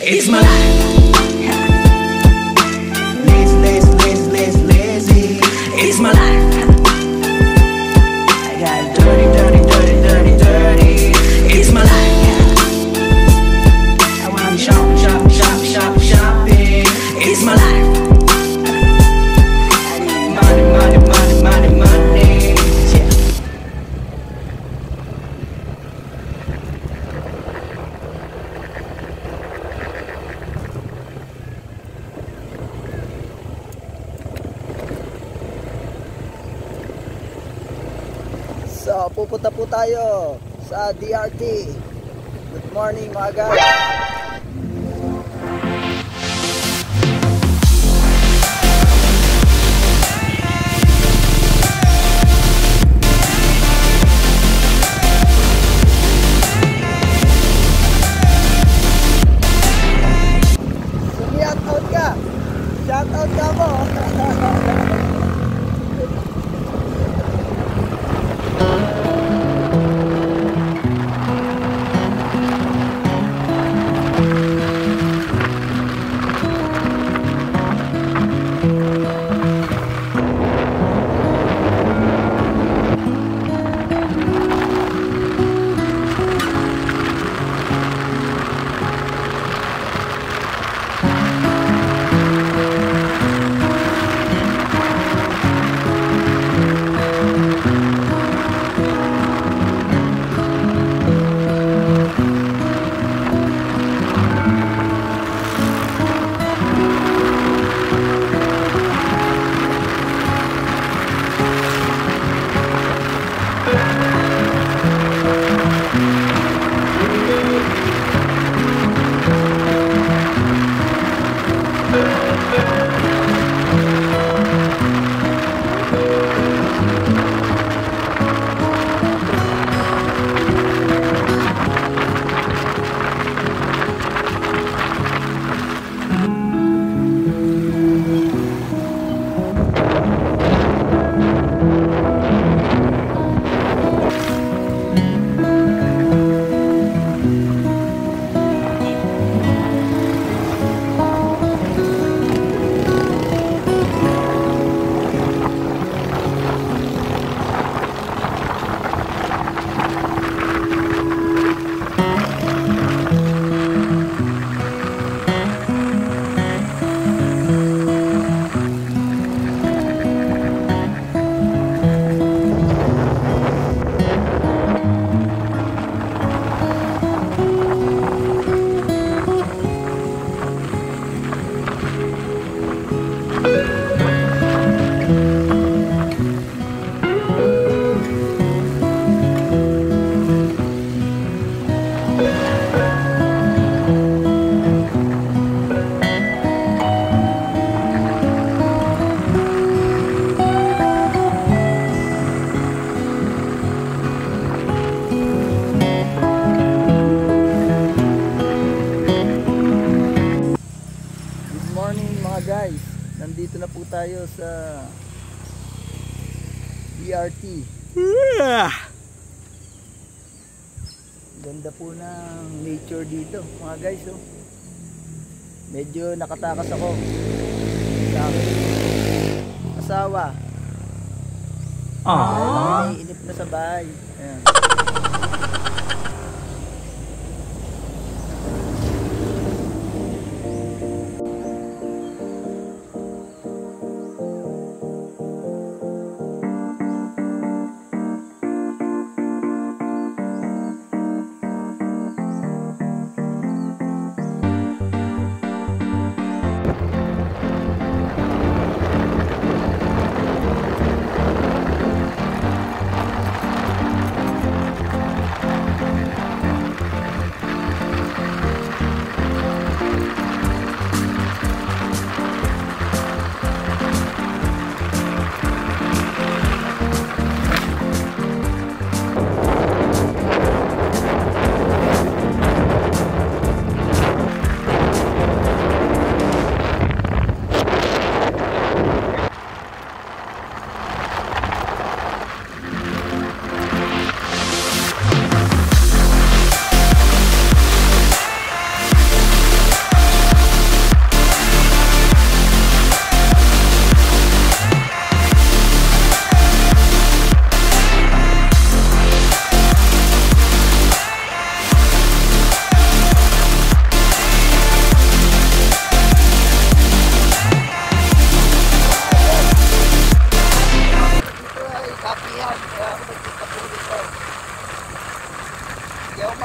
It's my life. Pupunta po tayo sa DRT. Good morning mga guys. BRT. Ganda po ng nature dito mga guys. Oh. Medyo nakatakas ako sa asawa. Dahil naiinip na sa bahay. Ayan.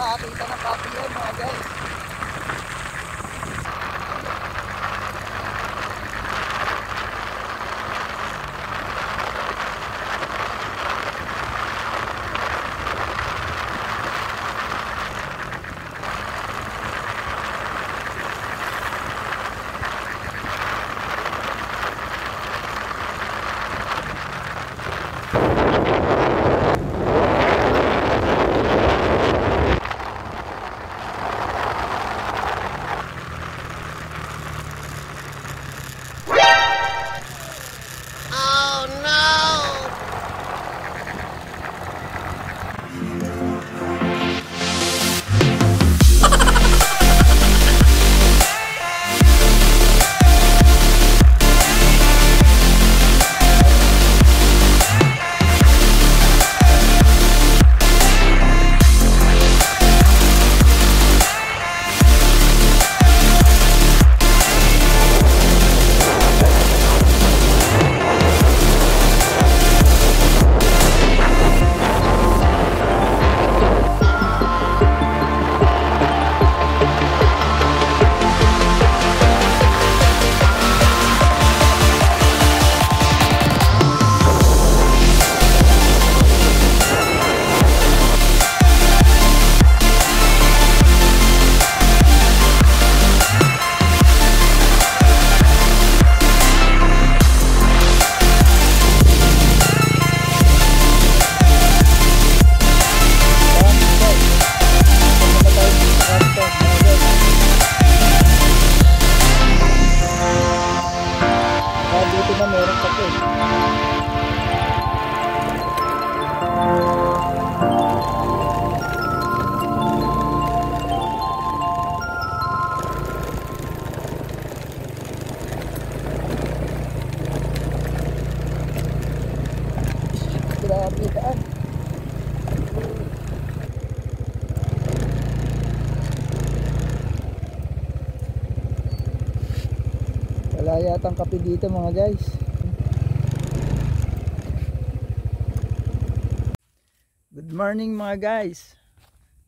Nakakita ng copy yun mga guys. Wala yatang kape dito mga guys. Good morning mga guys.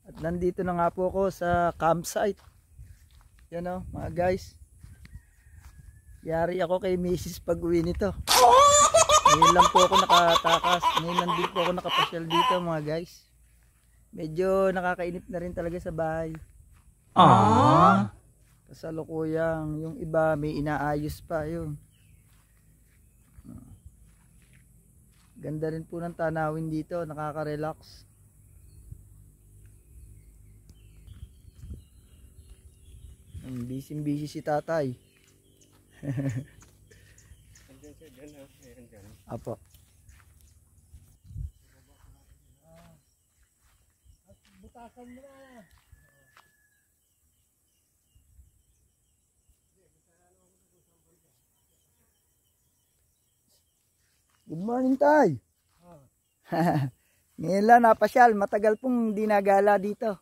At nandito na nga po ako sa campsite. Yan o mga guys. Yari ako kay Mrs. pag uwi nito. Ngayon lang po ako nakatakas. Ngayon lang din po ako nakapasyal dito mga guys. Medyo nakakainip na rin talaga sa bahay. Aww. Kasalukuyang yung iba may inaayos pa yun. Ganda rin po ng tanawin dito, nakaka-relax. Ang busy-busy si tatay. Apo. Butasan mo na. Good morning, Tay. Ngayon lang napasyal, matagal pong dinagala dito.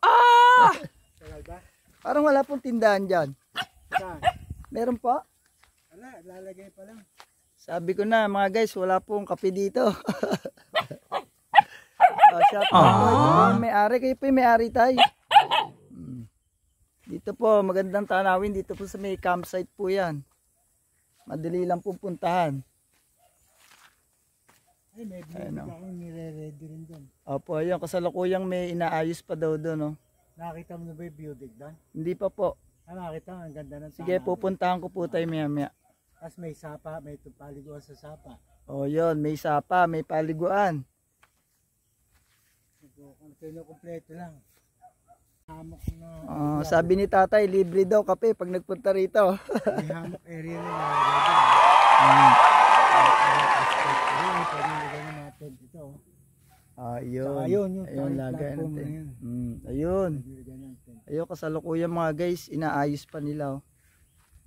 Tagal ba? Parang wala pong tindahan dyan. Saan? Meron po? Wala, lalagay pa lang. Sabi ko na mga guys, wala pong kape dito. oh, shout out po. Po may-ari. Kayo po yung may-ari tayo. Hmm. Dito po, magandang tanawin. Dito po sa may campsite po yan. Madali lang pong puntahan. Ay, may Ayun, binibig oh. akong nire-ready rin doon. Opo, yun. Kasalukuyang may inaayos pa daw doon. No? Nakita mo na ba yung building doon? Hindi pa po. Ah, nakita mo, ang ganda ng Sige, tanawin. pupuntahan ko po tayo maya maya. Tapos may sapa, may tupaliguan sa sapa. O yun, may sapa, may paliguan. Kung kinukumpleto lang. Hamok na. Oh, sabi ni tatay, libre daw kape pag nagpunta rito. May hamok area na. Hmm. Ayun, ito. Ah, yun. Saka yun, yun, Ayun, lagay natin. na yun. Mm, ayun. Ayun, kasalukuyan mga guys, inaayos pa nila. Oh.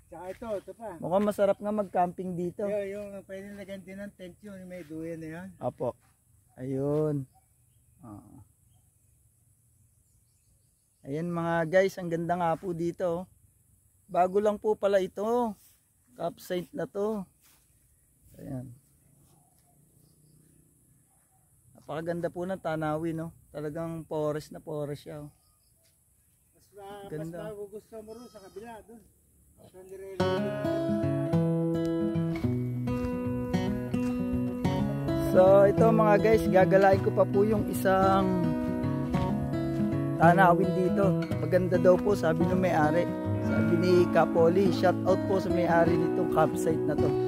Tsaka ito, ito pa. Mukhang masarap nga mag-camping dito. Yung, yung pwede nilagyan din ng tent yun, may duyan na yan. Apo. Ayun. Ah. Ayan mga guys, ang ganda nga po dito. oh. Bago lang po pala ito. Campsite na to. Ayan. Napakaganda po ng tanawin, no? Talagang forest na forest siya. Oh. Mas, ma- mas Ganda. magugustuhan mo rin sa kabila, doon. So, nire-ready. So ito mga guys, gagalain ko pa po yung isang tanawin dito. Maganda daw po, sabi ng may-ari. Sabi ni Kapoli, shout out po sa may-ari nitong campsite na to.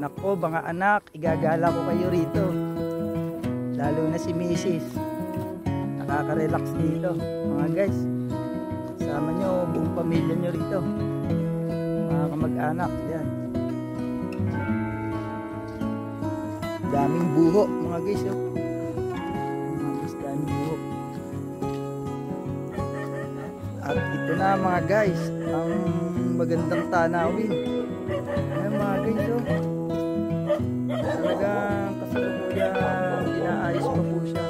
Nako, mga anak, igagala ko kayo rito. Lalo na si Mrs. Nakaka-relax dito. Mga guys, sama nyo buong pamilya nyo rito. Mga kamag-anak, yan. daming buho mga guys oh. mga guys daming buho at ito na mga guys ang magandang tanawin ayan mga guys oh. Talagang kasalukuyang inaayos pa po siya.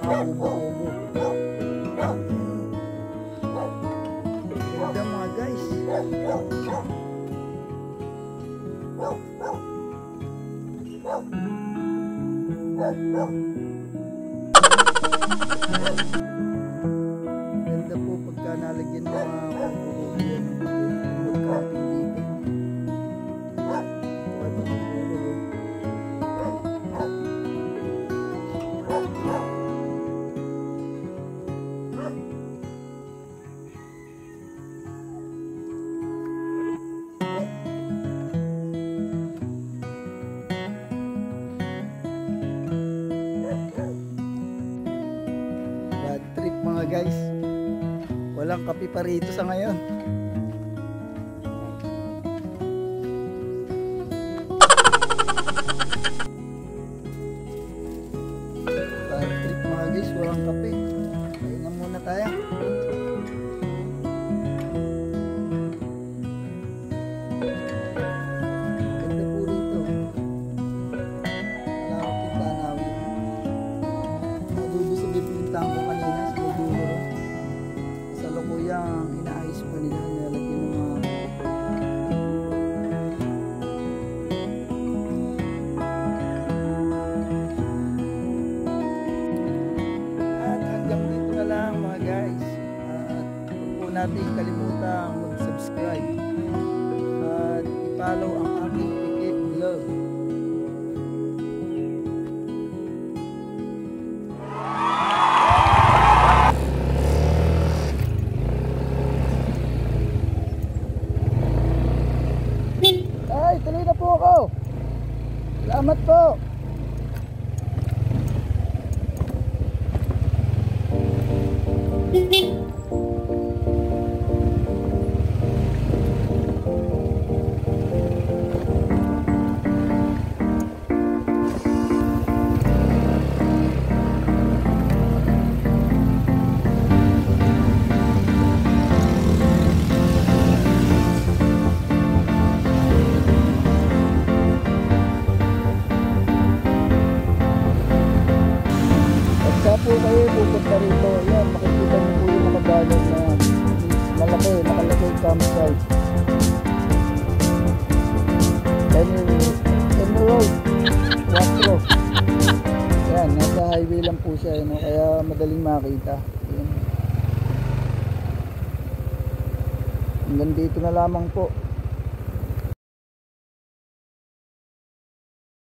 Mga ubo-ubo ganda mga guys. Ganda guys. Walang kape pa rito sa ngayon. Pagka po kayo pupunta rito, yan, makikita niyo po yung nakabalot na malaki, nakalagay campsite. Kenny, Kenny Road, Quattro. Yan, nasa highway lang po siya, no? kaya madaling makita. Yan. Hanggang dito na lamang po.